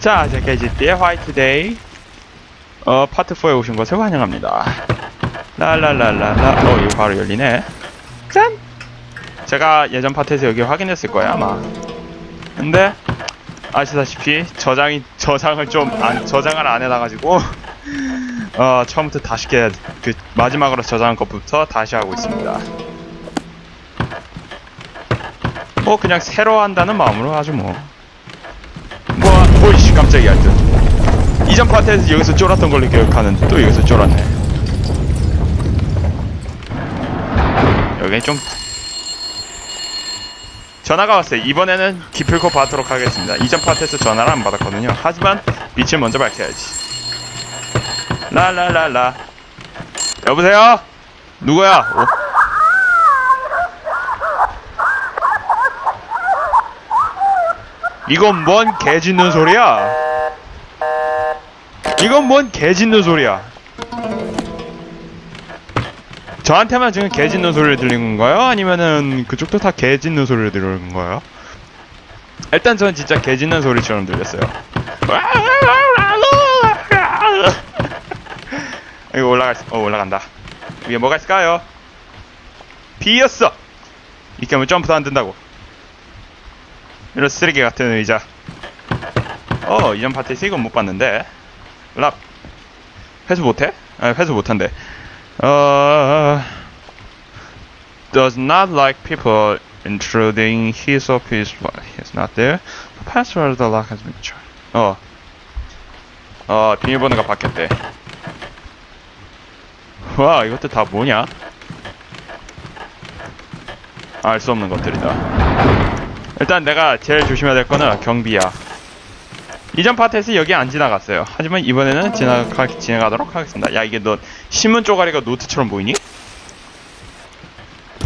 자, the 화이트 데이 어 파트 4에 오신 것을 환영합니다. 라라라라라. 어, 이거 바로 열리네. 짠. 제가 예전 파트에서 여기 확인했을 거예요 아마. 근데 아시다시피 저장이 저장을 좀 안 저장을 안 해놔가지고 어 처음부터 다시 깨, 그 마지막으로 저장한 것부터 다시 하고 있습니다. 뭐 그냥 새로 한다는 마음으로 아주 뭐. 뭐, 오이씨 깜짝이야 하여튼. 이전 파트에서 여기서 쫄았던 걸로 기억하는데 또 여기서 쫄았네. 여기 좀 전화가 왔어요. 이번에는 기필코 받도록 하겠습니다. 이전 파트에서 전화를 안 받았거든요. 하지만 빛을 먼저 밝혀야지. 라라라라. 여보세요? 누구야? 오. 이건 뭔 개짖는 소리야? 이건 뭔 개짖는 소리야? 저한테만 지금 개짖는 소리를 들린 건가요? 아니면은 그쪽도 다 개짖는 소리를 들은 거예요? 일단 전 진짜 개짖는 소리처럼 들렸어요. 이거 올라갈 수, 어 올라간다. 위에 뭐가 있을까요? 비었어. 이렇게 하면 점프도 안 된다고. 이런 쓰레기 같은 의자. 어 이전 파트에서 이건 못 봤는데. 랍. 회수 못해? 아 회수 못한대. 어 does not like people intruding his his while he's not there. The password of the lock has been changed. 어. 어 비밀번호가 바뀌었대. 와 이것도 다 뭐냐? 알 수 없는 것들이다. 일단 내가 제일 조심해야 될 거는 경비야. 이전 파트에서 여기 안 지나갔어요. 하지만 이번에는 지나가, 지나가도록 하겠습니다. 야, 이게 너 신문 쪼가리가 노트처럼 보이니?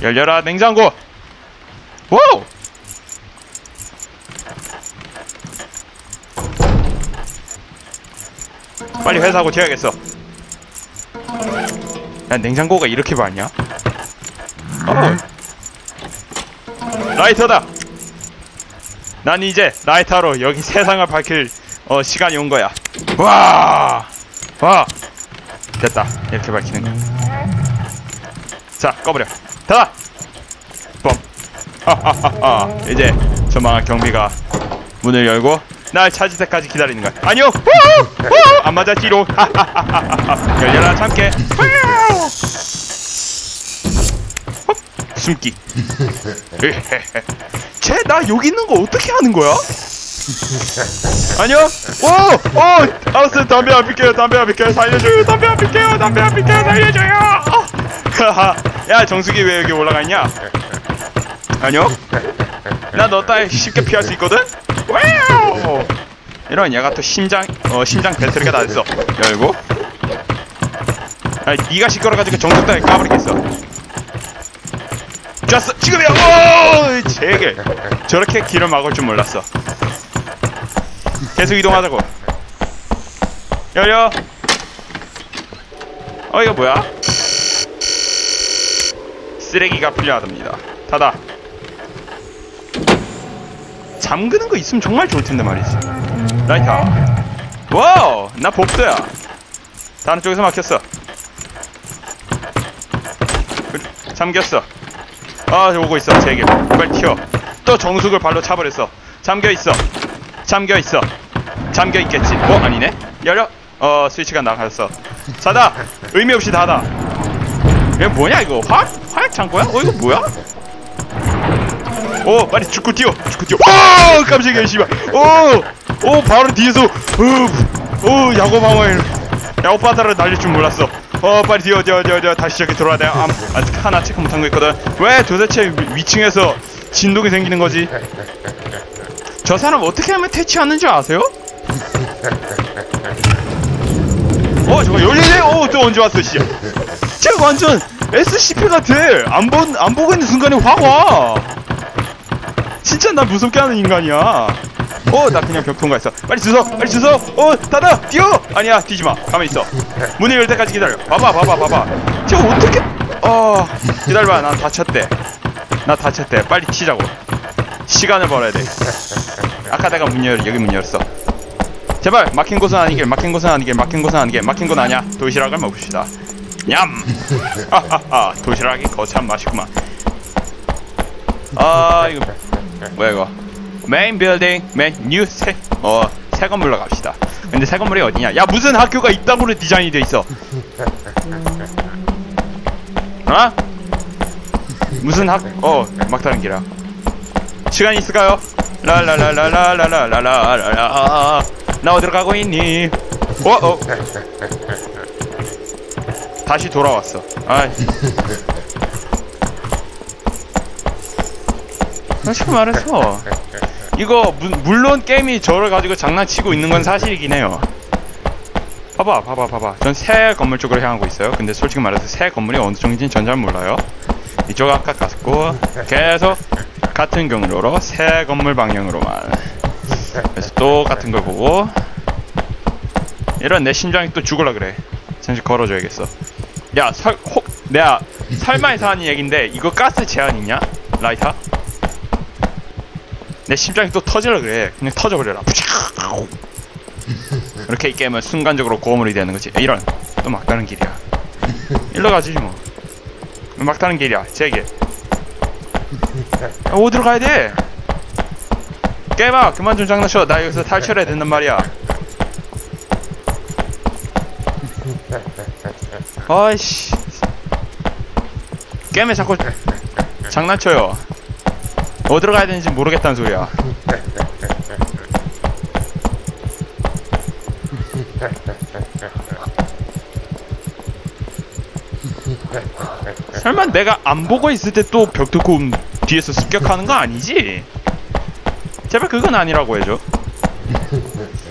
열려라, 냉장고! 와우! 빨리 회사하고 튀어야겠어. 야, 냉장고가 이렇게 많냐? 어. 라이터다! 난 이제 라이터로 여기 세상을 밝힐 어, 시간이 온 거야. 와! 와! 됐다. 이렇게 밝히는 거야. 자, 꺼버려. 닫아! 뻥. 하하하하. 이제 저 망할 경비가 문을 열고 날 찾을 때까지 기다리는 거야. 아니요! 안 맞았지롱! 열려라, 참깨. 숨기. 쟤 나 여기 있는 거 어떻게 하는 거야? 아니요. 오, 오, 아우스 담배 안 피게요. 담배 안 피게요. 살려줘요. 담배 안 피게요. 담배 안 피게요. 살려줘요. 하하. 야, 정수기 왜 여기 올라가 있냐? 아니요. 나너 따위 쉽게 피할 수 있거든. 와우. 이런 얘가 또 심장, 어, 심장 배터리가 다 됐어. 열고. 아, 네가 시끄러가지고 정수 따위 까버리겠어. 좋았어. 지금이야. 오 제게. 저렇게 길을 막을 줄 몰랐어. 계속 이동하자고. 열려. 어 이거 뭐야? 쓰레기가 필요하답니다. 닫아. 잠그는 거 있으면 정말 좋을 텐데 말이지. 라이터. 와우 나 복도야. 다른 쪽에서 막혔어. 잠겼어 아, 오고 있어. 제길. 빨리 튀어. 또 정숙을 발로 차버렸어. 잠겨 있어. 잠겨 있어. 잠겨 있겠지. 어, 아니네. 열려. 어, 스위치가 나갔어. 닫아. 의미 없이 닫아. 이거 뭐냐 이거? 화학 화약 창고야? 어, 이거 뭐야? 오, 빨리 죽고 뛰어. 죽고 뛰어. 오, 깜짝이야, 씨발. 오, 오, 바로 뒤에서. 오, 오, 야구 방어에 야구 바다를 날릴 줄 몰랐어. 어 빨리 뛰어 뛰어 뛰어 뛰어. 다시 저기 돌아야 돼. 아, 아직 하나 체크 못한 거 있거든. 왜 도대체 위- 위층에서 진동이 생기는 거지? 저 사람 어떻게 하면 퇴치하는 줄 아세요? 어 저거 열리네? 어또 언제 왔어 씨. 쟤가 완전 SCP 같아. 안, 보, 안 보고 있는 순간에 확와. 진짜 나 무섭게 하는 인간이야 어, 나 그냥 벽 통과했어. 빨리 주소, 빨리 주소. 어, 닫아, 뛰어. 아니야, 뛰지 마. 가만 있어. 문을 열 때까지 기다려. 봐봐, 봐봐, 봐봐. 저 어떻게? 어, 기다려봐. 난 다쳤대. 나 다쳤대. 빨리 튀자고. 시간을 벌어야 돼. 아까 내가 문 열, 여기 문 열었어. 제발 막힌 곳은 아니길 막힌 곳은 아니길 막힌 곳은 아니길 막힌 곳 아니야 도시락을 먹읍시다 냠 하하하 도시락이 거참 맛있구만 아 이거 뭐야 이거 메인 빌딩 메인 뉴새 어 새 건물로 갑시다 근데 새 건물이 어디냐 야 무슨 학교가 이따구로 디자인이 돼 있어 어? 무슨 학, 어, 막다른 길이야. 시간 있을까요? 라라라라라라라라라라. 나 어디로 가고 있니? 어, 어. 다시 돌아왔어. 아이. 솔직히 말해서, 이거, 무, 물론 게임이 저를 가지고 장난치고 있는 건 사실이긴 해요. 봐봐, 봐봐, 봐봐. 전 새 건물 쪽으로 향하고 있어요. 근데 솔직히 말해서 새 건물이 어느 정도인지는 전 잘 몰라요. 이쪽 아까 갔고 계속 같은 경로로 새 건물 방향으로만 그래서 또 같은 걸 보고 이런 내 심장이 또 죽을라 그래 잠시 걸어줘야겠어 야 설, 혹, 내가 설마에서 하는 얘긴데 이거 가스 제한 있냐? 라이터? 내 심장이 또 터질라 그래. 그냥 터져버려라. 이렇게 이 게임은 순간적으로 고물이 되는 거지. 이런. 또 막다른 길이야. 일로 가지 뭐. 막다른 길이야 제길 아, 어디로 가야 돼? 게임아 그만 좀 장난쳐. 나 여기서 탈출해야 된단 말이야. 아이씨. 게임에 자꾸 장난쳐요 어디로 가야 되는지 모르겠다는 소리야 설마 내가 안 보고 있을 때 또벽 뚫고 음, 뒤에서 습격하는 거 아니지? 제발 그건 아니라고 해줘.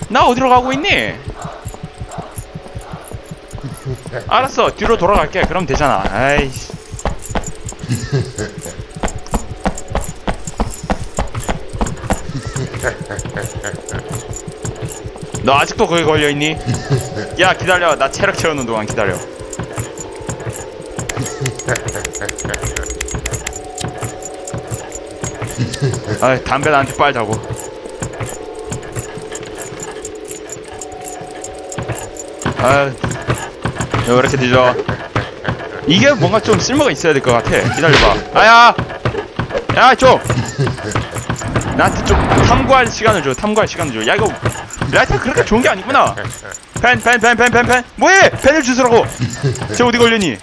나 어디로 가고 있니? 알았어, 뒤로 돌아갈게. 그럼 되잖아. 아이씨. 너 아직도 거기 걸려있니? 야 기다려. 나 체력 채우는 동안 기다려. 아 담배 나한테 빨자고. 아왜 이렇게 늦어 이게 뭔가 좀 쓸모가 있어야 될 것 같아. 기다려봐. 아야! 야좀 나한테 좀 탐구할 시간을 줘 탐구할 시간을 줘야 이거 라이터 그렇게 좋은 게 아니구나. 펜 펜 펜 펜 펜펜. 뭐해? 펜을 주스라고. 쟤 어디 걸렸니?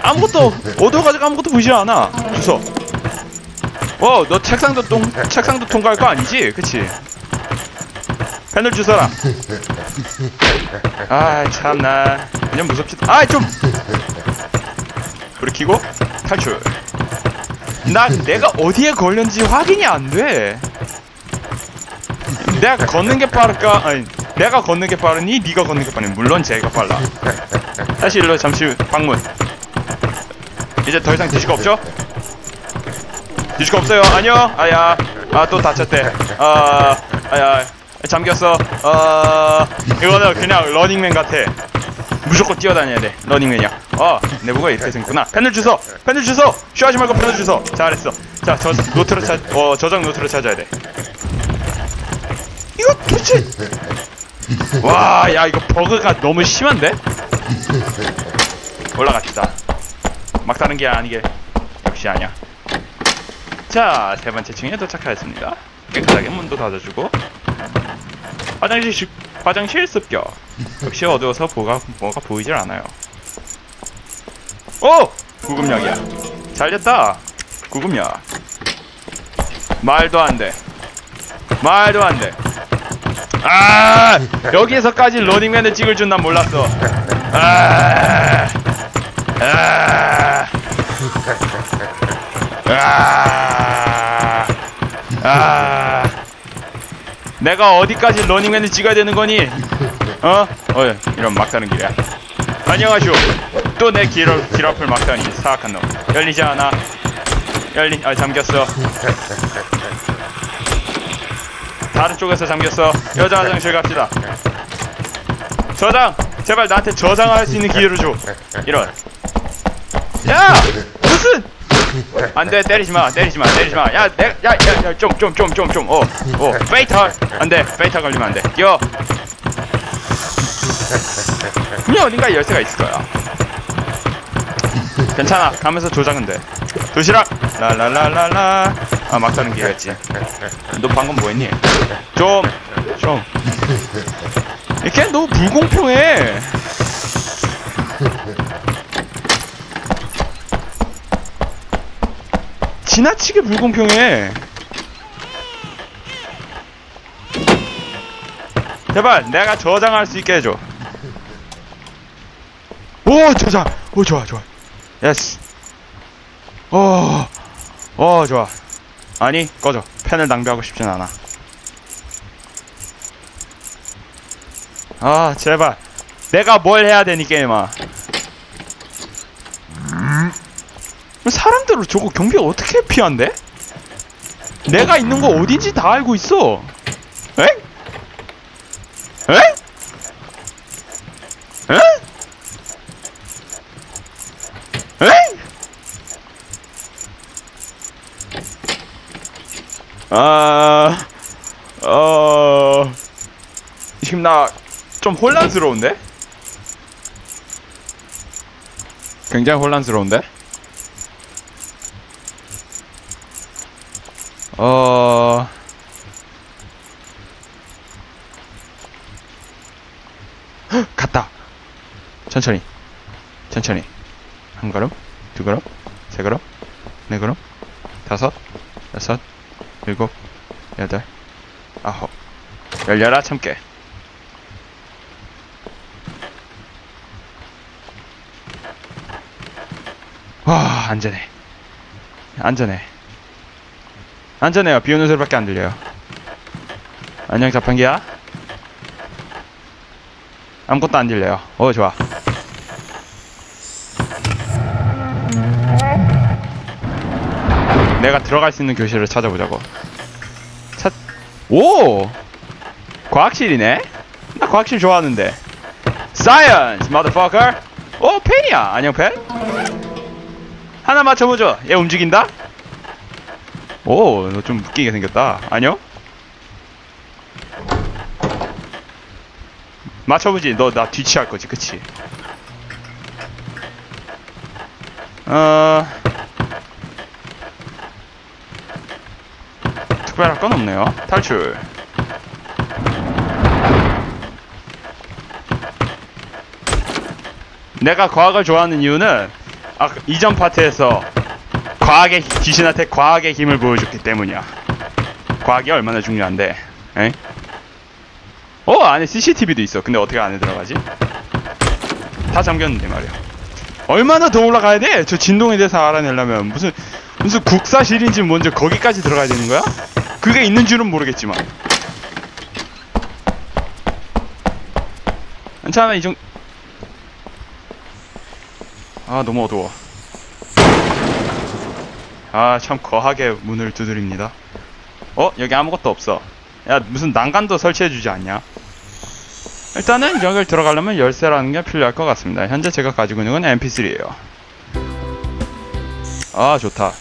아무것도 어디로 가지고 아무것도 보이지 않아. 주소. 어너 책상도 통 책상도 통과할 거 아니지? 그치? 펜을 주서라. 아 참나. 그냥 무섭지. 아좀. 불을 켜고 탈출 나 내가 어디에 걸렸는지 확인이 안 돼. 내가 걷는 게 빠를까? 아니 내가 걷는 게 빠르니 네가 걷는 게 빠르니 물론 제가 빨라. 다시 일로 잠시 방문. 이제 더 이상 뒤질 거 없죠? 뒤질 거 없어요. 안녕. 아야. 아 또 다쳤대. 아 아야. 잠겼어. 아 이거는 그냥 러닝맨 같아 무조건 뛰어다녀야 돼. 러닝맨이야 어 내보고 이렇게 생겼구나. 펜을 주소! 펜을 주소! 쉬어하지 말고 펜을 주소! 잘했어. 자 저 노트를 찾 어, 저장 노트를 찾아야 돼. 이거 도대체 와 야 이거 버그가 너무 심한데? 올라갑시다. 막다른 게 아니게. 역시 아니야. 자 세 번째 층에 도착하였습니다. 깨끗하게 문도 닫아주고. 화장실 시, 화장실 습격 역시 어두워서 뭐가, 뭐가 보이질 않아요. 오! 구급약이야. 잘됐다. 구급약 말도 안 돼. 말도 안 돼. 아! 여기에서까지 러닝맨을 찍을 줄 난 몰랐어. 아, 아, 아, 아, 내가 어디까지 러닝맨을 찍어야 되는 거니? 어? 어, 이런 막다른 길이야. 안녕하쇼. 또 내 길, 길 앞을 막다니 사악한 놈. 열리지 않아. 열리, 아 잠겼어. 다른 쪽에서 잠겼어. 여자 화장실 갑시다. 저장! 제발 나한테 저장할 수 있는 기회를 줘. 이런. 야! 무슨! 안돼 때리지 마 때리지 마 때리지 마 야내야야좀 좀 좀 좀 좀어어 페이터 안돼 페이터 걸리면 안돼 뛰어 분명 어딘가 열쇠가 있을 거야. 괜찮아. 가면서 조작은 돼. 도시락 라라라라라. 아 막다른 기회였지. 너 방금 뭐 했니? 좀 좀. 이렇게 너무 불공평해. 지나치게 불공평해. 제발 내가 저장할 수 있게 해줘. 오 저장. 오 좋아 좋아. Yes. 오. 오 좋아. 아니 꺼져. 펜을 낭비하고 싶진 않아. 아 제발. 내가 뭘 해야 되니 게임아. 사람들을 저거 경비 어떻게 피한대? 내가 있는 거 어딘지 다 알고 있어. 에? 에? 에? 에? 아, 어, 지금 나 좀 혼란스러운데? 굉장히 혼란스러운데? 어... 헉, 갔다. 천천히. 천천히. 한 걸음, 두 걸음, 세 걸음, 네 걸음, 다섯, 여섯, 일곱, 여덟, 아홉, 열려라 참깨. 와, 안전해. 안전해. 안전해요. 비 오는 소리밖에 안 들려요. 안녕, 자판기야. 아무것도 안 들려요. 어, 좋아. 내가 들어갈 수 있는 교실을 찾아보자고. 찾, 오! 과학실이네? 나 과학실 좋아하는데. Science, motherfucker! 오, 펜이야! 안녕, 펜? 하나 맞춰보죠. 얘 움직인다? 오, 너 좀 웃기게 생겼다. 안녕? 맞춰보지. 너 나 뒤치할 거지, 그치? 어... 특별할 건 없네요. 탈출. 내가 과학을 좋아하는 이유는 아, 이전 파트에서 과학의 귀신한테 과학의 힘을 보여줬기 때문이야. 과학이 얼마나 중요한데? 에? 어 안에 CCTV도 있어. 근데 어떻게 안에 들어가지? 다 잠겼는데 말이야. 얼마나 더 올라가야 돼? 저 진동에 대해서 알아내려면 무슨 무슨 국사실인지 먼저 거기까지 들어가야 되는 거야? 그게 있는 줄은 모르겠지만. 괜찮아 이 정. 아 너무 어두워. 아 참 거하게 문을 두드립니다. 어 여기 아무것도 없어. 야 무슨 난간도 설치해주지 않냐? 일단은 여기를 들어가려면 열쇠라는 게 필요할 것 같습니다. 현재 제가 가지고 있는 건 MP3예요. 아 좋다.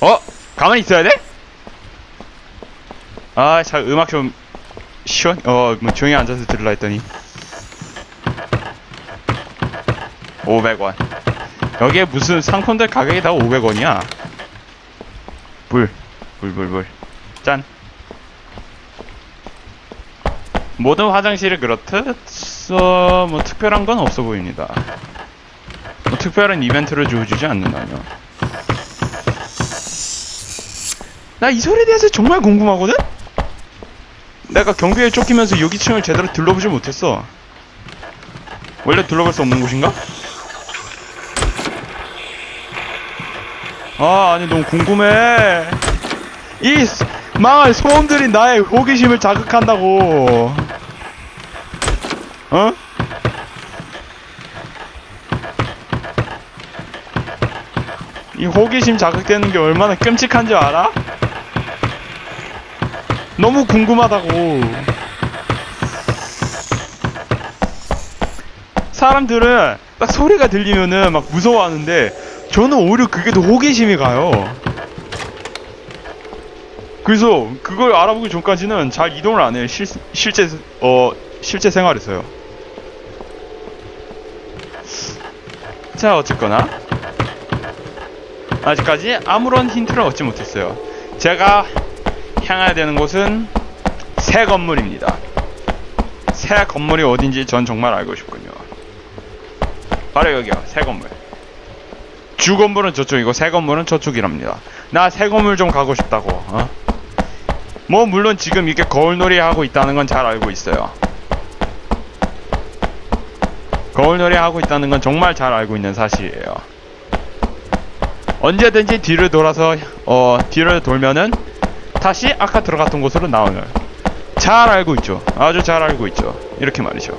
어? 가만히 있어야 돼? 아, 자, 음악 좀, 시원, 어, 뭐, 조용히 앉아서 들으라 했더니. 500원. 여기에 무슨 상품들 가격이 다 500원이야. 불. 불, 불, 불. 짠. 모든 화장실이 그렇듯, 어, 뭐, 특별한 건 없어 보입니다. 뭐, 특별한 이벤트를 주어주지 않는다며. 나 이 소리에 대해서 정말 궁금하거든? 내가 경비에 쫓기면서 여기 층을 제대로 둘러보지 못했어. 원래 둘러볼 수 없는 곳인가? 아, 아니, 너무 궁금해. 이 스- 망할 소음들이 나의 호기심을 자극한다고. 어? 이 호기심 자극되는 게 얼마나 끔찍한 줄 알아? 너무 궁금하다고. 사람들은 딱 소리가 들리면은 막 무서워하는데 저는 오히려 그게 더 호기심이 가요. 그래서 그걸 알아보기 전까지는 잘 이동을 안 해요. 실, 실제 어 실제 생활에서요. 자 어쨌거나 아직까지 아무런 힌트를 얻지 못했어요. 제가 향해야 되는 곳은 새 건물입니다. 새 건물이 어딘지 전 정말 알고 싶군요. 바로 여기요, 새 건물. 주 건물은 저쪽이고 새 건물은 저쪽이랍니다. 나 새 건물 좀 가고 싶다고. 어? 뭐 물론 지금 이렇게 거울놀이 하고 있다는 건 잘 알고 있어요. 거울놀이 하고 있다는 건 정말 잘 알고 있는 사실이에요. 언제든지 뒤를 돌아서 어 뒤를 돌면은 다시 아까 들어갔던 곳으로 나오는 잘 알고 있죠. 아주 잘 알고 있죠. 이렇게 말이죠.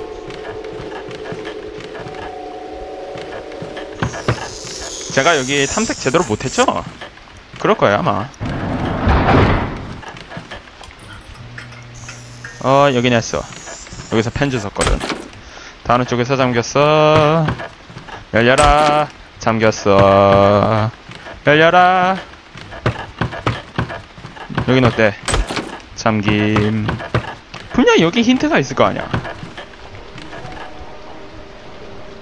제가 여기 탐색 제대로 못했죠? 그럴 거예요 아마. 어 여긴 했어. 여기서 펜즈 섰거든. 다른 쪽에서 잠겼어. 열려라. 잠겼어. 열려라. 여긴 어때? 잠김. 분명 여기 힌트가 있을 거 아니야.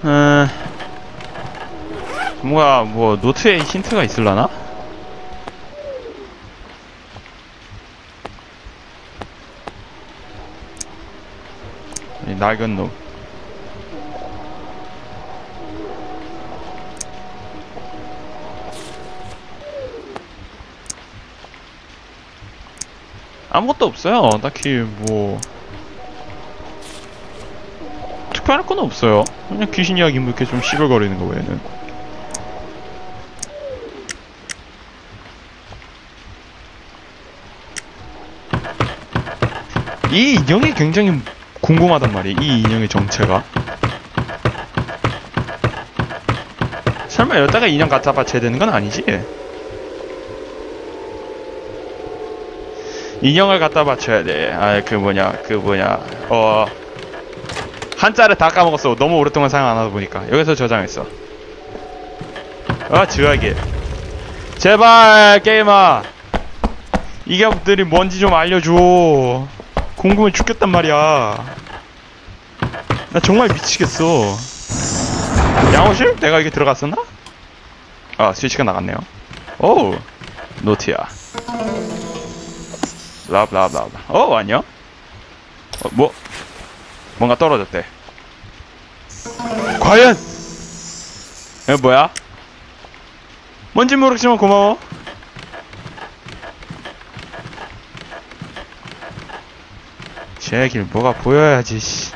음, 뭔가 뭐 노트에 힌트가 있을라나? 이 낡은 놈. 아무것도 없어요. 딱히 뭐 특별할 건 없어요. 그냥 귀신 이야기 뭐 이렇게 좀 시글거리는 거 외에는. 이 인형이 굉장히 궁금하단 말이에요. 이 인형의 정체가. 설마 여기다가 인형 갖다 바쳐야 되는 건 아니지? 인형을 갖다 바쳐야 돼. 아, 그 뭐냐, 그 뭐냐, 어, 한자를 다 까먹었어. 너무 오랫동안 사용 안 하다 보니까. 여기서 저장했어. 아, 지우하게. 제발, 게임아. 이게 것들이 뭔지 좀 알려줘. 궁금해 죽겠단 말이야. 나 정말 미치겠어. 양호실? 내가 이게 들어갔었나? 아, 스위치가 나갔네요. 오, 노트야. 블라블라블라. 어, 안녕? 어, 뭐? 뭔가 떨어졌대. 과연! 에, 뭐야? 뭔지 모르겠지만 고마워. 제길 뭐가 보여야지, 씨.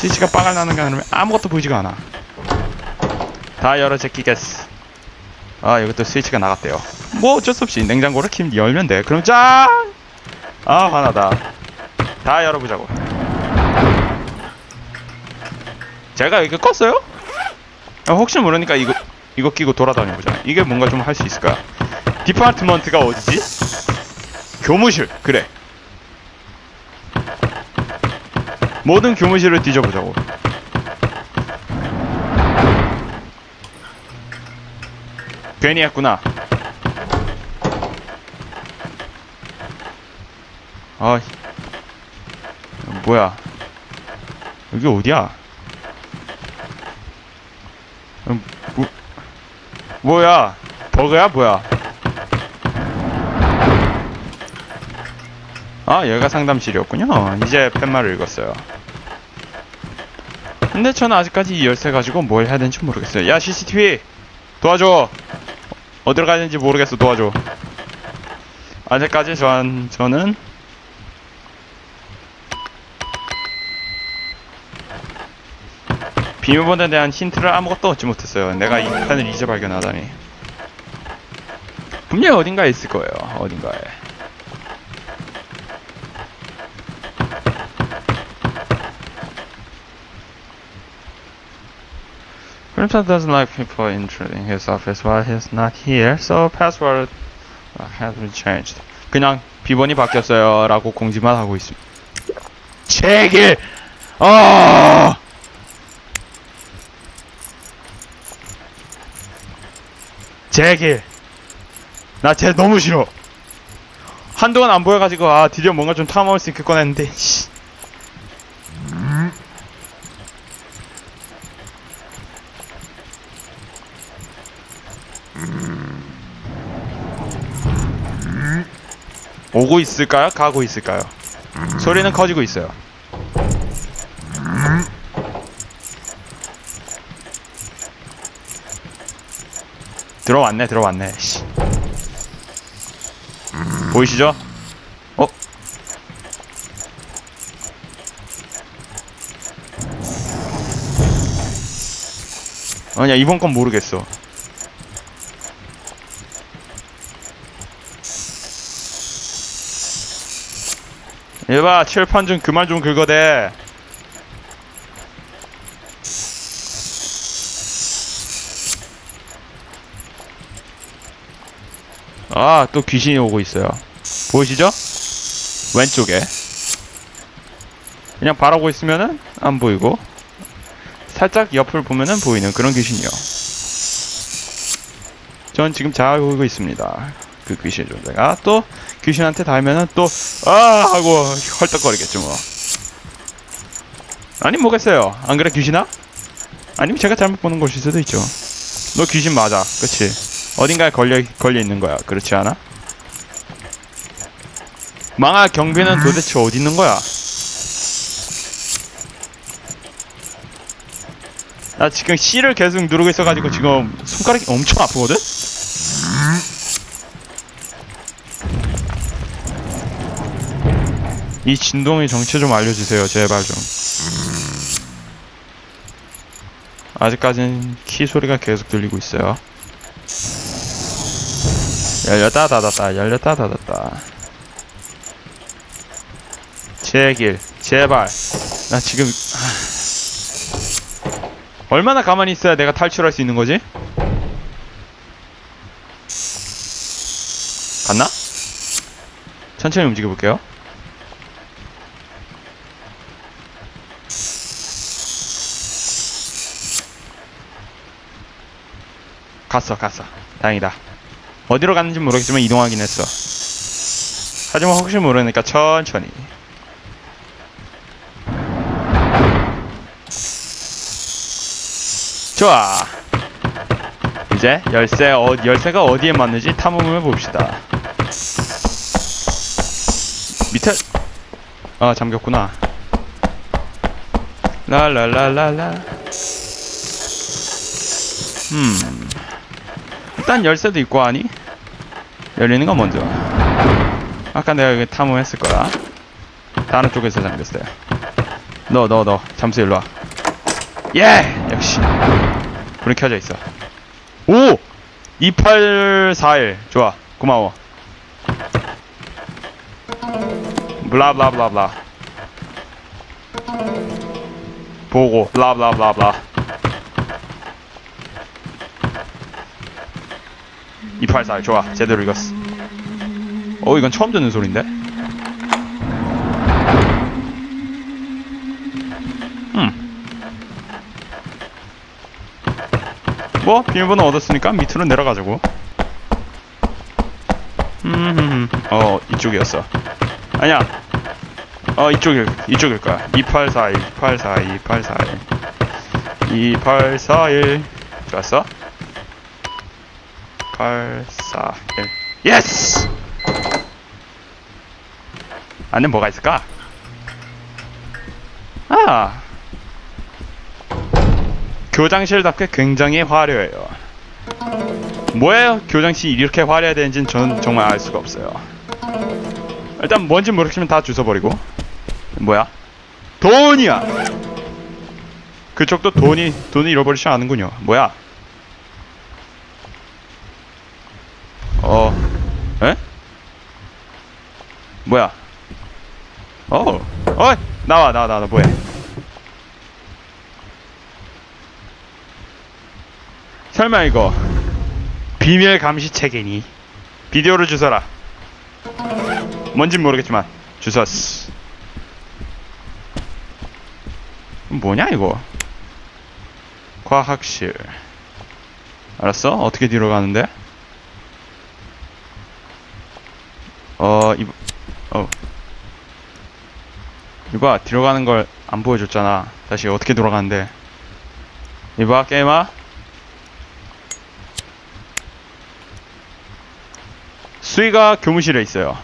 시시가 빵을 나는 게 아니면 아무것도 보이지가 않아. 다 열어 제끼겠어. 아, 또 스위치가 나갔대요. 뭐 어쩔 수 없이 냉장고를 킴 열면 돼. 그럼 짠! 아, 화나다. 다 열어보자고. 제가 이거 껐어요? 아, 혹시 모르니까 이거, 이거 끼고 돌아다녀보자. 이게 뭔가 좀 할 수 있을까? 디파트먼트가 어디지? 교무실. 그래. 모든 교무실을 뒤져보자고. 괜히 했구나. 아, 뭐야. 여기 어디야? 음, 뭐, 뭐야? 버그야? 뭐야? 아, 여기가 상담실이었군요. 이제 팻말을 읽었어요. 근데 저는 아직까지 이 열쇠 가지고 뭘 해야 되는지 모르겠어요. 야, CCTV! 도와줘! 어디로 가야 되는지 모르겠어. 도와줘. 아직까지 전, 저는 비밀번호에 대한 힌트를 아무것도 얻지 못했어요. 내가 이 판을 이제 발견하다니. 분명히 어딘가에 있을 거예요. 어딘가에. Crimson doesn't like people intruding his office while he's not here, so password has been changed. 그냥 비번이 바뀌었어요. 라고 공지만 하고 있습니다. 제길! 어! 제길. 나쟤 너무 싫어. 한동안 안 보여가지고, 아, 드디어 뭔가 좀 탐험할 수 있게 꺼냈는데, 씨. 오고 있을까요? 가고 있을까요? 소리는 커지고 있어요. 들어왔네, 들어왔네. 씨. 보이시죠? 어? 아니야, 이번 건 모르겠어. 얘봐, 칠판 좀 그만 좀 긁어대. 아, 또 귀신이 오고 있어요. 보이시죠? 왼쪽에. 그냥 바라고 있으면은 안 보이고, 살짝 옆을 보면은 보이는 그런 귀신이요. 전 지금 잘 보이고 있습니다. 그 귀신의 존재가 또 귀신한테 닿으면은 또, 아! 하고 헐떡거리겠죠, 뭐. 아니, 뭐겠어요. 안 그래, 귀신아? 아니면 제가 잘못 보는 것일 수도 있죠. 너 귀신 맞아. 그치? 어딘가에 걸려, 걸려 있는 거야. 그렇지 않아? 망할 경비는 도대체 어디 있는 거야? 나 지금 C를 계속 누르고 있어가지고 지금 손가락이 엄청 아프거든? 이 진동의 정체 좀 알려주세요, 제발 좀. 아직까지는 키 소리가 계속 들리고 있어요. 열렸다 닫았다 열렸다 닫았다 제길 제발 나 지금 하... 얼마나 가만히 있어야 내가 탈출할 수 있는 거지? 갔나? 천천히 움직여 볼게요 갔어 갔어 다행이다 어디로 갔는지 모르겠지만 이동하긴 했어. 하지만 혹시 모르니까 천천히. 좋아. 이제 열쇠 어, 열쇠가 어디에 맞는지 탐험해 봅시다. 밑에 아 잠겼구나. 라라라라라. 음. 일단 열쇠도 있고 하니 열리는 건 먼저. 아까 내가 여기 탐험했을 거야. 다른 쪽에서 잠겼어요. 너 너 너 잠수 일로와. 예! 역시. 불이 켜져 있어. 오! 2841 좋아. 고마워. 블라블라블라블라. 보고 블라블라블라블라 284 좋아. 제대로 읽었어. 어 이건 처음 듣는 소린데? 음 뭐 비밀번호 얻었으니까 밑으로 내려가자고. 음 어 이쪽이었어. 아니야. 어 이쪽일 이쪽일 거야. 2841 2841 2841 2841 좋았어 8, 4, 1. Yes! 안에 뭐가 있을까? 아! 교장실답게 굉장히 화려해요. 뭐예요? 교장실이 이렇게 화려해야 되는지는 저는 정말 알 수가 없어요. 일단 뭔지 모르겠지만 다 주워버리고. 뭐야? 돈이야! 그쪽도 돈이, 돈을 잃어버리지 않는군요. 뭐야? 어, 에? 뭐야? 어, 어이! 나와, 나와, 나와, 뭐해? 설마 이거 비밀 감시 체계니? 비디오를 주워라. 뭔진 모르겠지만 주웠어. 뭐냐 이거? 과학실. 알았어? 어떻게 뒤로 가는데? 어, 이, 어. 이봐, 뒤로 가는 걸 안 보여줬잖아. 다시 어떻게 돌아가는데. 이봐, 게임아. 수이가 교무실에 있어요.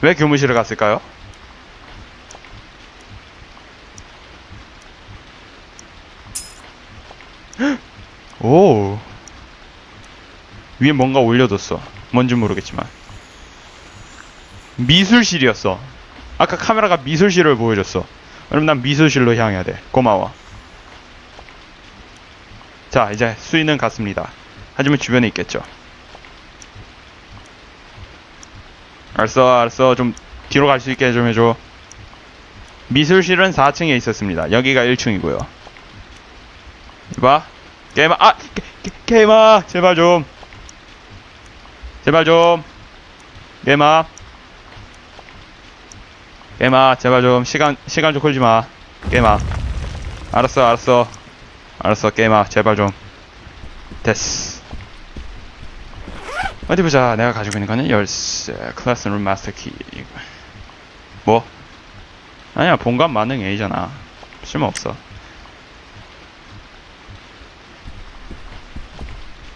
왜 교무실에 갔을까요? 오. 위에 뭔가 올려뒀어. 뭔지 모르겠지만. 미술실이었어. 아까 카메라가 미술실을 보여줬어. 그럼 난 미술실로 향해야 돼. 고마워. 자, 이제 수위는 갔습니다. 하지만 주변에 있겠죠. 알았어, 알았어. 좀 뒤로 갈 수 있게 좀 해줘. 미술실은 4층에 있었습니다. 여기가 1층이고요. 이봐. 게임아, 아! 게, 게, 게임아! 제발 좀. 제발 좀. 게임아. 게임아, 제발 좀. 시간, 시간 좀 걸지 마. 게임아. 알았어, 알았어. 알았어, 게임아. 제발 좀. 됐어. 어디 보자. 내가 가지고 있는 거는 열쇠, 클래스룸 마스터키. 뭐? 아니야, 본관 만능 A잖아. 쓸모없어.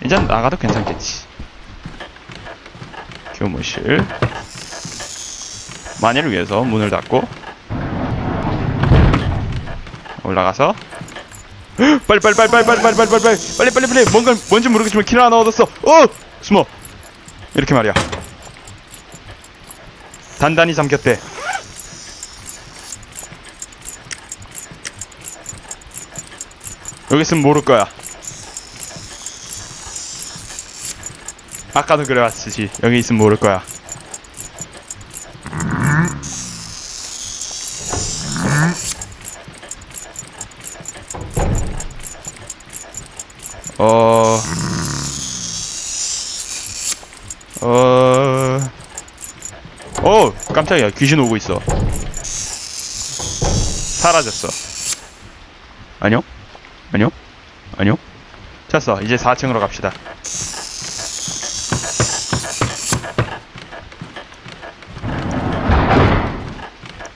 이제 나가도 괜찮겠지. 교무실. 만일을 위해서 문을 닫고 올라가서 빨리 빨리 빨리 빨리 빨리 빨리 빨리 빨리 빨리 빨리 빨리 뭔가 뭔지 모르겠지만 킬 하나 얻었어. 어 숨어 이렇게 말이야. 단단히 잠겼대. 여기 있으면 모를 거야. 아까도 그래왔지. 여기 있으면 모를 거야. 어, 어, 어, 깜짝이야. 귀신 오고 있어. 사라졌어. 아니요? 아니요? 아니요? 쳤어. 이제 4층으로 갑시다.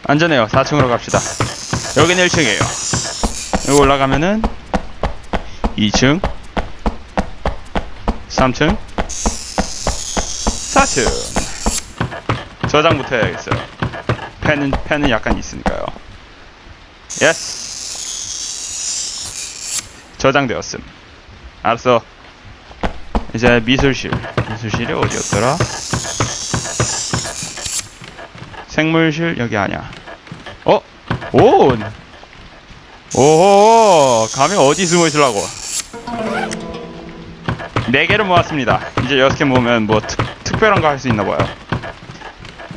안전해요. 4층으로 갑시다. 여기는 1층이에요. 여기 올라가면은 2층, 3층, 4층. 저장부터 해야겠어요. 펜은 펜은 약간 있으니까요. Yes. 저장되었음. 알았어. 이제 미술실. 미술실이 어디였더라? 생물실 여기 아니야. 어? 오! 오! 감히 어디 숨어 있으려고? 네 개를 모았습니다. 이제 여섯 개 모으면 뭐 특, 특별한 거 할 수 있나 봐요.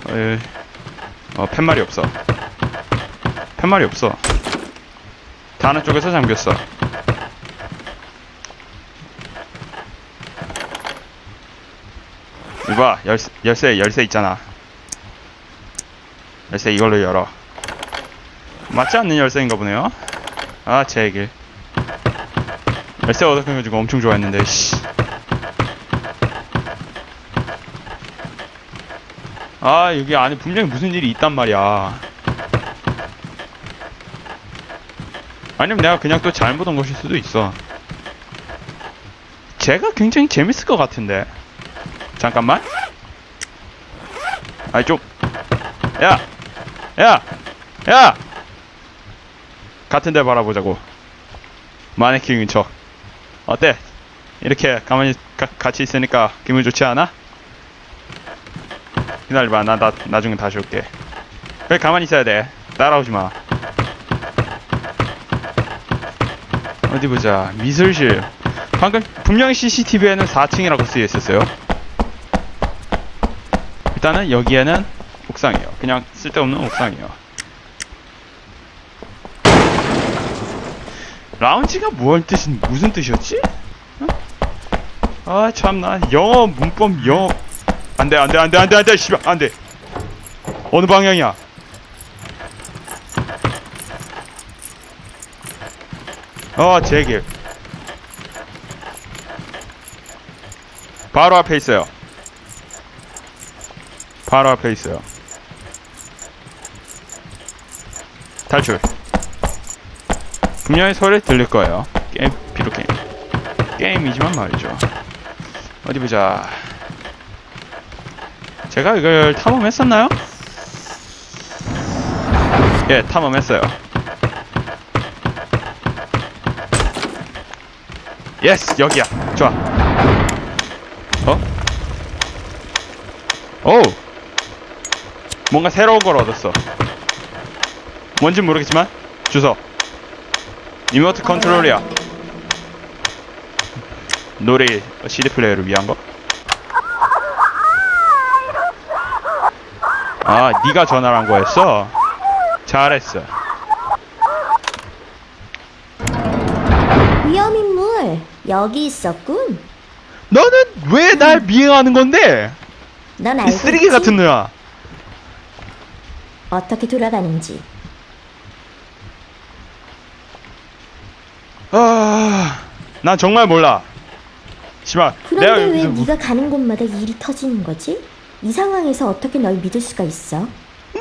어, 어, 팻말이 없어. 팻말이 없어. 다른 쪽에서 잠겼어. 이봐, 열쇠, 열쇠, 열쇠 있잖아. 열쇠 이걸로 열어. 맞지 않는 열쇠인가 보네요. 아, 제 얘길. 열쇠 얻어가지고 엄청 좋아했는데, 씨. 아, 여기 안에 분명히 무슨 일이 있단 말이야. 아니면 내가 그냥 또 잘못 온 것일 수도 있어. 제가 굉장히 재밌을 것 같은데. 잠깐만. 아이, 좀. 야! 야! 야! 같은 데 바라보자고. 마네킹인 척. 어때? 이렇게 가만히 가- 같이 있으니까 기분 좋지 않아? 기다려봐. 나, 나 나중에 다시 올게. 그래, 가만히 있어야 돼. 따라오지 마. 어디 보자. 미술실. 방금 분명히 CCTV에는 4층이라고 쓰여 있었어요. 일단은 여기에는 옥상이에요. 그냥 쓸데없는 옥상이에요. 라운지가 뭘 뜻이 무슨 뜻이었지? 어? 아 참나 영어 문법 영어 안돼 안돼 안돼 안돼 안돼 씨발 안돼 어느 방향이야? 어 제길 바로 앞에 있어요. 바로 앞에 있어요. 탈출. 분명히 소리 들릴 거예요. 게임, 비록 게임. 게임이지만 말이죠. 어디 보자. 제가 이걸 탐험했었나요? 예, 탐험했어요. Yes, 여기야. 좋아. 어? 오! 뭔가 새로운 걸 얻었어. 뭔진 모르겠지만, 주소. 리모트 컨트롤이야. 노래 CD 플레이어를 위한 거? 아, 네가 전화를 한 거였어? 잘했어. 위험인물 여기 있었군. 너는 왜 날 미행하는 건데? 넌 이 알고 쓰레기 있지? 같은 누나. 어떻게 돌아가는지. 아, 난 정말 몰라. 씨발, 그런데 내가 왜 뭐, 네가 가는 곳마다 일이 터지는 거지? 이 상황에서 어떻게 널 믿을 수가 있어?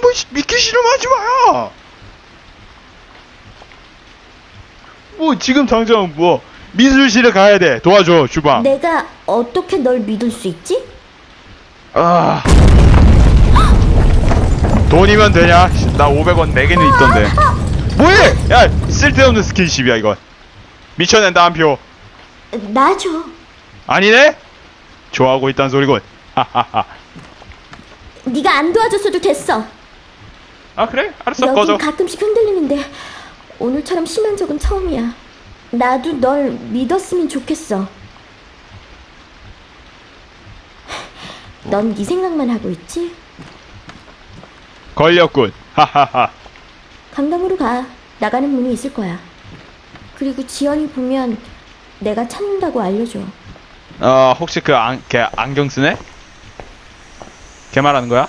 뭐 씨, 믿기 싫으면 하지 마요. 뭐 지금 당장 뭐 미술실에 가야 돼. 도와줘, 주방. 내가 어떻게 널 믿을 수 있지? 아. 돈이면 되냐? 나 500원 4개는 있던데. 뭐해? 야, 쓸데없는 스킨십이야, 이건. 미쳐낸다, 한 표. 놔줘. 아니네? 좋아하고 있단 소리군. 하하하. 네가 안 도와줬어도 됐어. 아, 그래? 알았어, 꺼져. 여긴 가끔씩 흔들리는데 오늘처럼 심한 적은 처음이야. 나도 널 믿었으면 좋겠어. 넌 네 생각만 하고 있지? 걸렸군. 하하하. 강당으로 가. 나가는 문이 있을 거야. 그리고 지연이 보면 내가 찾는다고 알려줘. 어, 혹시 그 안, 걔 안경 쓰네? 걔 말하는 거야?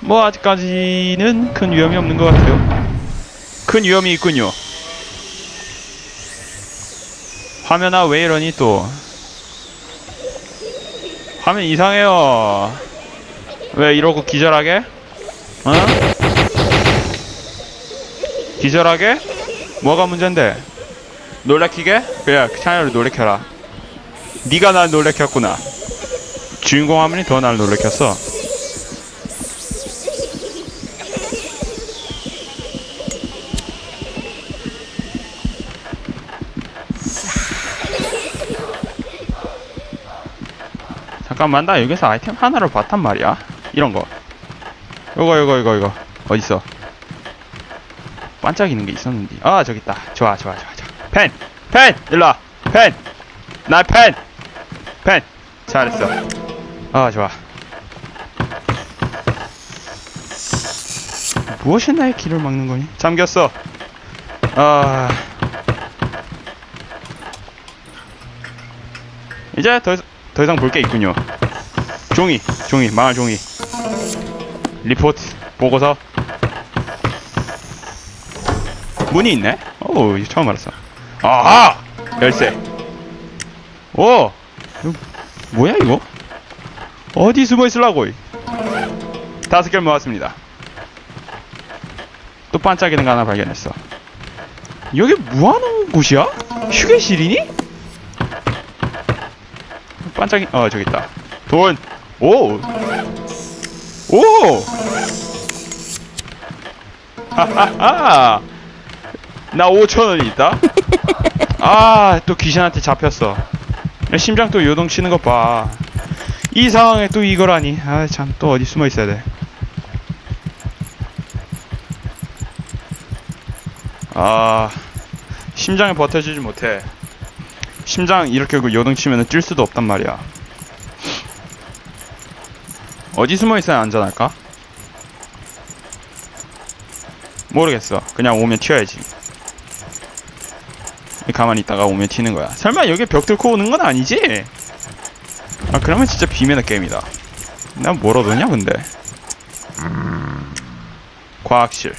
뭐 아직까지는 큰 위험이 없는 것 같아요. 큰 위험이 있군요. 화면아 왜 이러니 또? 화면 이상해요. 왜 이러고 기절하게? 어? 기절하게? 뭐가 문제인데? 놀래키게? 그래, 차라리 놀래켜라. 네가 날 놀래켰구나. 주인공 화면이 더 날 놀래켰어. 잠깐만, 나 여기서 아이템 하나를 봤단 말이야. 이런 거. 요거, 요거, 요거, 이거. 어딨어? 반짝이는 게 있었는데. 아, 저기 있다. 좋아, 좋아, 좋아. 펜! 펜! 일로 와! 펜! 나 펜! 펜! 잘했어. 아, 좋아. 무엇이 나의 길을 막는 거니? 잠겼어. 아. 이제 더, 더 이상 볼 게 있군요. 종이, 종이, 망할 종이. 리포트, 보고서. 문이 있네? 오, 처음 알았어. 아하! 열쇠. 오! 이거 뭐야, 이거? 어디 숨어 있으려고? 다섯 개를 모았습니다. 또 반짝이는 거 하나 발견했어. 여기 뭐하는 곳이야? 휴게실이니? 반짝이, 어, 저기 있다. 돈! 오! 오! 하하하! 나 5천원이 있다? 아, 또 귀신한테 잡혔어. 심장 또 요동치는 것 봐. 이 상황에 또 이거라니. 아, 참, 또 어디 숨어 있어야 돼. 아, 심장이 버텨주지 못해. 심장 이렇게 그 요동치면 뛸 수도 없단 말이야. 어디 숨어 있어야 안전할까? 모르겠어. 그냥 오면 튀어야지. 가만히 있다가 오면 튀는 거야. 설마 여기 벽 뚫고 오는 건 아니지? 아, 그러면 진짜 비매너 게임이다. 난 뭘 얻었냐, 근데? 과학실.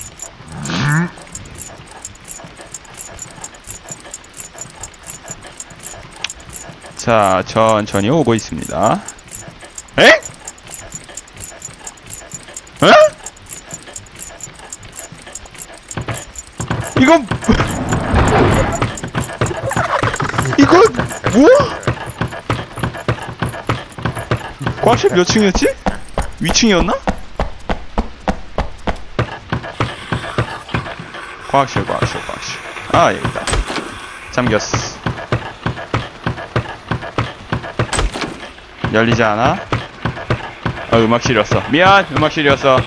자, 천천히 오고 있습니다. 에? 에? 이건 이건 뭐? 과실 몇 층이었지? 위층이었나? 과학실, 과학실, 과학실. 아, 여기 있다. 잠겼어. 열리지 않아? 아, 음악실이었어. 미안, 음악실이었어.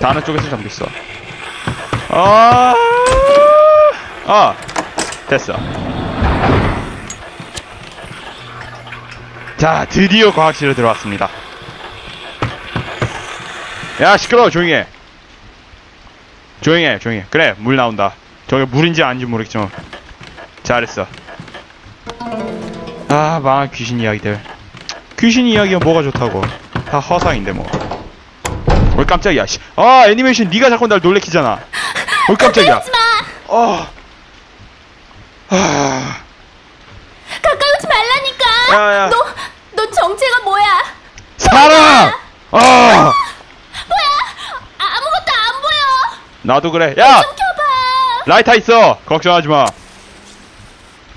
다른 쪽에서 잠겼어. 아, 아, 됐어. 자, 드디어 과학실로 들어왔습니다. 야, 시끄러워, 조용히 해. 조용히 해, 조용히 해. 그래, 물 나온다. 저게 물인지 아닌지 모르겠지만. 잘했어. 아, 망한 귀신 이야기들. 귀신 이야기가 뭐가 좋다고. 다 허상인데, 뭐. 왜 깜짝이야, 씨. 아, 애니메이션 네가 자꾸 날 놀래키잖아. 왜 깜짝이야. 하지 마! 어. 아, 가까이 오지 말라니까! 야, 야. 너, 너 정체가 뭐야? 살아! 어. 아무것도 안 보여! 나도 그래. 야! 좀 켜봐! 라이터 있어. 걱정하지 마.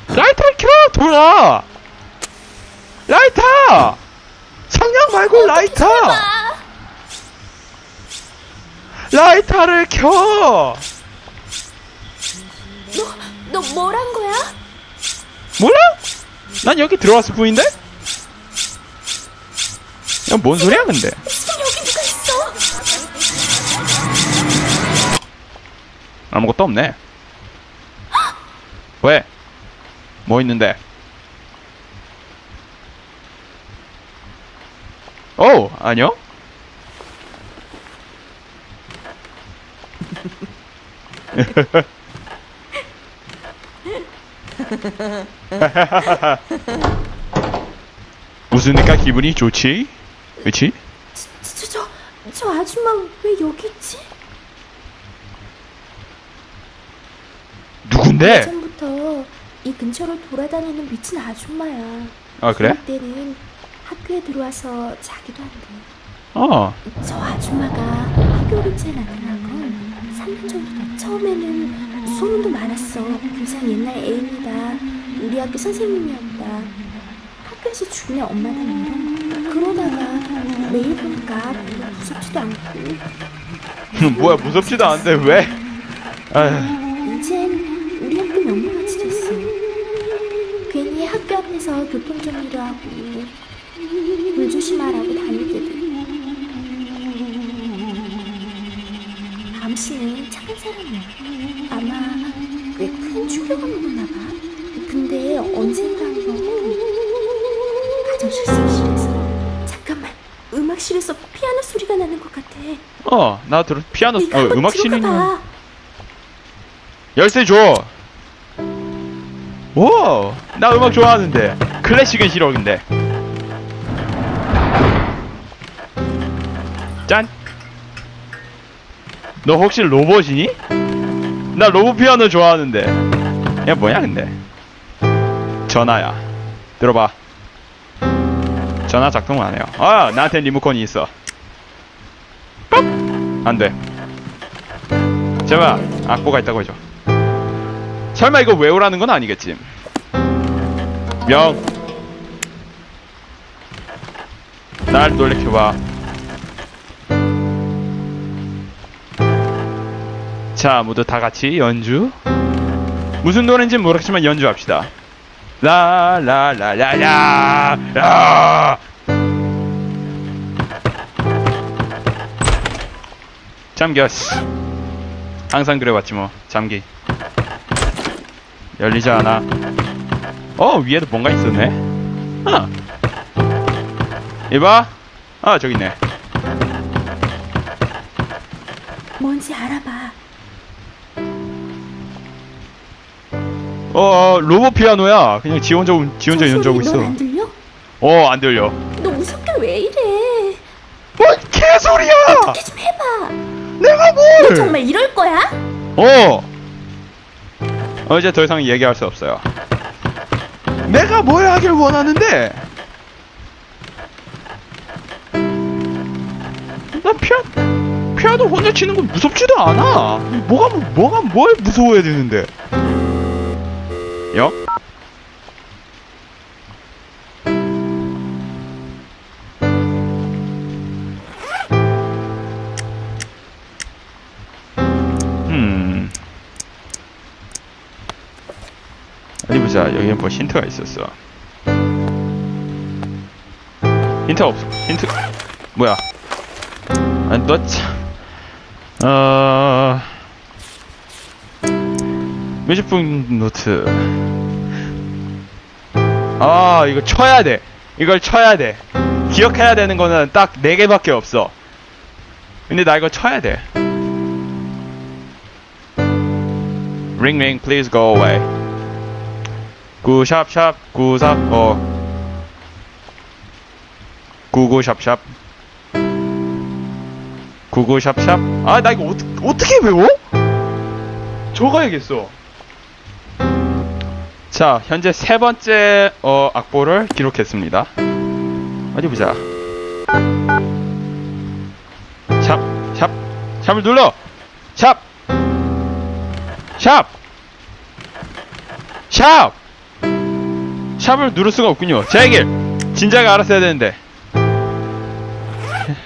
라이터를 켜. 돌아. 라이터. 성냥 말고 라이터. 봐. 라이터를 켜. 너, 너 뭐란 거야? 몰라? 난 여기 들어왔을 뿐인데. 야, 뭔 소리야, 근데? 아무것도 없네. 왜? 뭐 있는데? 오, 아니요? 웃으니까 기분이 좋지? 그치? 저, 저, 저 아줌마 왜 여기 있지? 누군데? 예전부터 이 근처로 돌아다니는 미친 아줌마야. 아, 그래? 때는 학교에 들어와서 자기도 한대. 어. 저 아줌마가 학교를 잘 나타나건 3년 전부터 처음에는 소문도 많았어. 교장 옛날 애인이다. 우리 학교 선생님이었다. 학교에서 죽으면 엄마 다니는 그러다가 매일 보니까 별로 무섭지도 않고 뭐야, 무섭지도 않은데, 왜? 이젠 우리 학교 명문같이 됐어. 괜히 학교 앞에서 교통정리를 하고 물 조심하라고 다닐 때도 암씨는 착한 사람이야. 아마 꽤큰 충격을 먹었나 봐. 근데 언젠가 한번 가정 실습실에서 잠깐만 음악실에서 피아노 소리가 나는 것 같아. 어, 나 들어, 피아노, 어, 한번 음악 들어가 신인 봐. 열쇠 줘. 오, 나 음악 좋아하는데. 클래식은 싫어, 근데. 짠. 너 혹시 로봇이니? 나 로봇 피아노 좋아하는데. 야, 뭐야, 근데. 전화야. 들어봐. 전화 작동 안 해요. 아, 나한테 리모컨이 있어. 뻑! 안 돼. 제발, 악보가 있다고 해줘. 설마 이거 외우라는 건 아니겠지? 명. 날 놀래켜봐. 자, 모두 다 같이 연주. 무슨 노래인지는 모르겠지만 연주합시다. 라라라라라 라. 잠겼어. 항상 그래왔지 뭐. 잠기. 열리지 않아. 어 위에도 뭔가 있었네. 아. 이봐. 아 저기 있네. 뭔지 알아봐. 어, 어 로봇 피아노야. 그냥 지 혼자 지 혼자 저 연주하고 있어. 넌안 들려? 어 안 들려. 너 무섭게 왜 이래? 뭔 개소리야! 어떻게 좀 해봐. 내가 너 뭘? 정말 이럴 거야? 어. 어, 이제 더 이상 얘기할 수 없어요. 내가 뭘 하길 원하는데? 나 피아, 피아노 혼자 치는 건 무섭지도 않아. 뭐가, 뭐가, 뭘 무서워해야 되는데? 여? 음. 어디 보자. 여기에 뭐 힌트가 있었어. 힌트 없어. 힌트. 뭐야? 아니, 너 참. 어. Music book note. 아, 이거 쳐야 돼. 이걸 쳐야 돼. 기억해야 되는 거는 딱 4개밖에 없어. 근데 나 이거 쳐야 돼. Ring ring, please go away. 구샵샵 구삽 어 구구샵샵 구구샵샵 아 나 이거 어떻게 어떻게 외워? 적어야겠어. 자 현재 세 번째 어 악보를 기록했습니다. 어디 보자. 샵, 샵, 샵을 눌러. 샵, 샵, 샵. 샵을 누를 수가 없군요. 제 얘길 진작에 알았어야 되는데.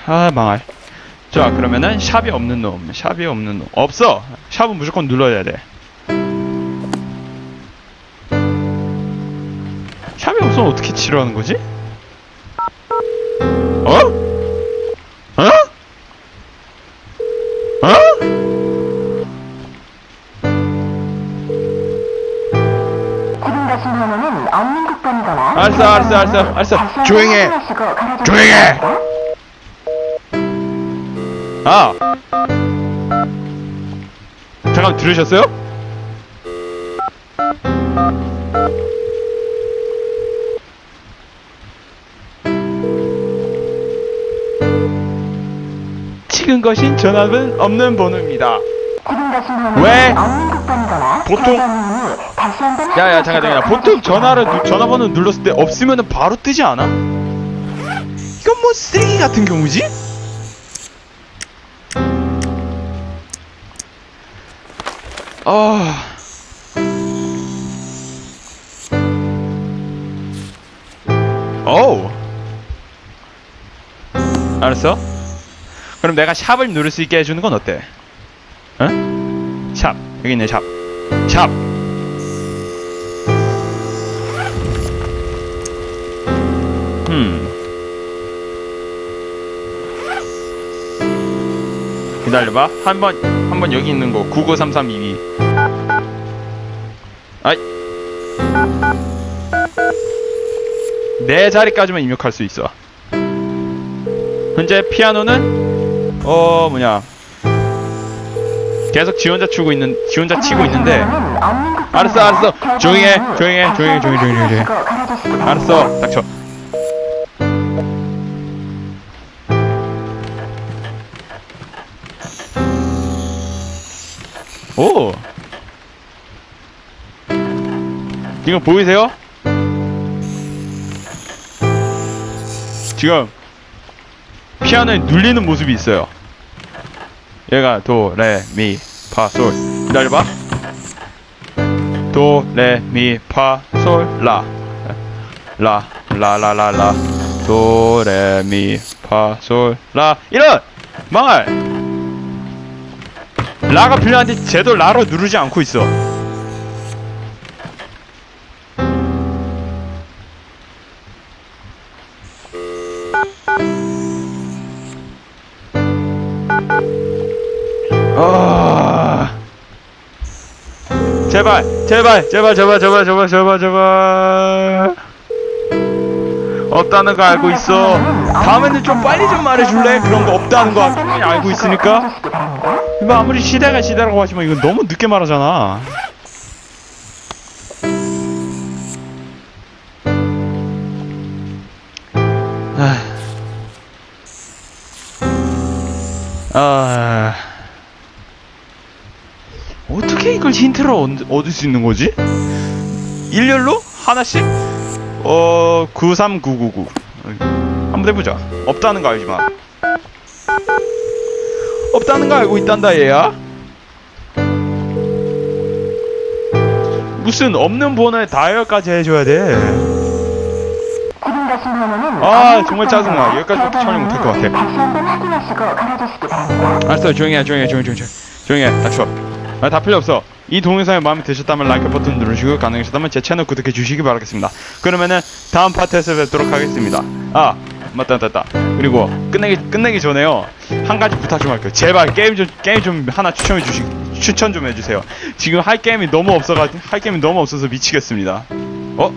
아 망할. 자 그러면은 샵이 없는 놈, 샵이 없는 놈 없어. 샵은 무조건 눌러야 돼. 샵이 없으면 어떻게 치료하는 거지? 어? 어? 어? 지금 가신 번호는 없는 국번이거나 알았어, 알았어, 알았어, 알았어. 다시 조용히 해. 한번 확인하시고 걸어주시기 조용히 해. 바랍니다. 아. 잠깐 들으셨어요? 거신 전압은 없는 번호입니다. 왜? 보통- 야야 잠깐 잠깐 보통 전화를. 누- 전화번호 눌렀을 때 없으면 바로 뜨지 않아? 이건 뭐 쓰레기 같은 경우지? 아 어우 알았어? 그럼 내가 샵을 누를 수 있게 해주는 건 어때? 응? 샵 여기 있네 샵 샵 음. 기다려봐. 한 번, 한 번 여기 있는 거. 993322. 아이. 네 자리까지만 입력할 수 있어. 현재 피아노는, 어, 뭐냐. 계속 지 혼자 치고 있는, 지 혼자 치고 있는데, 알았어, 알았어. 조용히 해, 계좌번호는 조용히 해, 다시 조용히 해, 조용히 해, 조용히 해, 조용히 해. 확인하시고 걸어주시기 바랍니다. 알았어, 닥쳐. 오. 지금 보이세요? 지금 피아노에 눌리는 모습이 있어요. 얘가 도, 레, 미, 파, 솔. 기다려봐. 도, 레, 미, 파, 솔, 라. 라, 라, 라, 라, 라. 도, 레, 미, 파, 솔, 라. 이런! 망할! 라가 필요한데 쟤도 라로 누르지 않고 있어. 제발, 제발, 제발, 제발, 제발, 제발, 제발. 없다는 거 알고 있어. 다음에는 좀 빨리 좀 말해줄래? 그런 거 없다는 거 알고 있으니까. 이거 아무리 시대가 시대라고 하지만 이건 너무 늦게 말하잖아. 아, 어떻게 이걸 가지 힌트를 얻- 얻을 수 있는 거지? 일렬로 하나씩? 어 93999. 한번 해보자. 없다는 거 알지만. 없다는 거 알고 있단다 얘야. 무슨 없는 번호에 다이얼까지 해줘야 돼. 아 정말 짜증나. 여기까지밖에 촬영 못할 것 같아. 알았어 조용히 해 조용히 해 조용히 조용히 조용히 해 닥쳐 아, 다 필요 없어 이 동영상이 마음에 드셨다면 라이크 버튼 누르시고 가능하셨다면 제 채널 구독해 주시기 바라겠습니다. 그러면은 다음 파트에서 뵙도록 하겠습니다. 아 맞다 맞다 그리고 끝내기 끝내기 전에요. 한 가지 부탁 좀 할게요. 제발 게임 좀 게임 좀 하나 추천해 주시 추천 좀 해주세요. 지금 할 게임이 너무 없어가지고 할 게임이 너무 없어서 미치겠습니다. 어?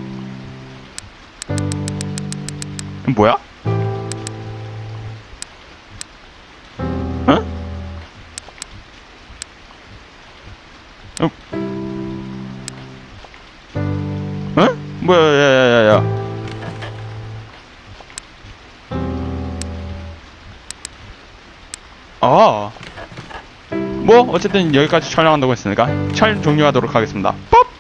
뭐야 어? 어? 뭐야, 야, 야, 야, 야. 아. 뭐, 어쨌든 여기까지 촬영한다고 했으니까 촬영 종료하도록 하겠습니다. ป๊op!